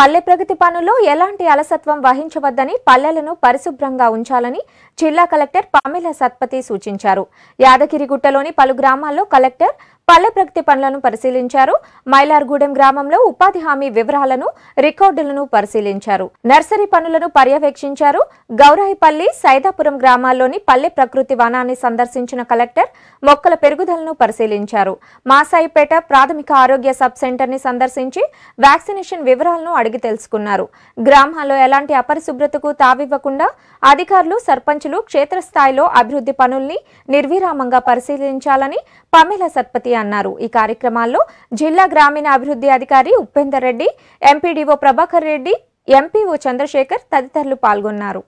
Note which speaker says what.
Speaker 1: పల్లె ప్రగతి పనుల్లో ఎలాంటి అలసత్వం వహించవద్దని పల్లెలను పరిశుభ్రంగా ఉంచాలని జిల్లా కలెక్టర్ పమిల సత్పతి సూచించారు. యాదగిరిగుట్టలోని పలు గ్రామాల్లో కలెక్టర్ పల్లె ప్రగతి పనులను పరిశీలించారు. మైలార్గూడెం గ్రామంలో ఉపాధి హామీ వివరాలను రికార్డులను పరిశీలించారు. నర్సరీ పనులను పర్యవేక్షించారు. గౌరాయిపల్లి సైదాపురం గ్రామాల్లోని పల్లె ప్రకృతి వనాన్ని సందర్శించిన కలెక్టర్ మొక్కల పెరుగుదలను పరిశీలించారు. మాసాయిపేట ప్రాథమిక ఆరోగ్య సబ్ సెంటర్ని సందర్శించి వ్యాక్సినేషన్ వివరాలను అడిగి తెలుసుకున్నారు. గ్రామాల్లో ఎలాంటి అపరిశుభ్రతకు తావివ్వకుండా అధికారులు సర్పంచులు క్షేత్రస్థాయిలో అభివృద్ధి పనుల్ని నిర్విరామంగా పరిశీలించాలని పమేల సత్పతి అన్నారు. ఈ కార్యక్రమాల్లో జిల్లా గ్రామీణ అభివృద్ధి అధికారి ఉపేందర్ రెడ్డి ఎంపీడీఓ ప్రభాకర్ రెడ్డి ఎంపీఓ చంద్రశేఖర్ తదితరులు పాల్గొన్నారు.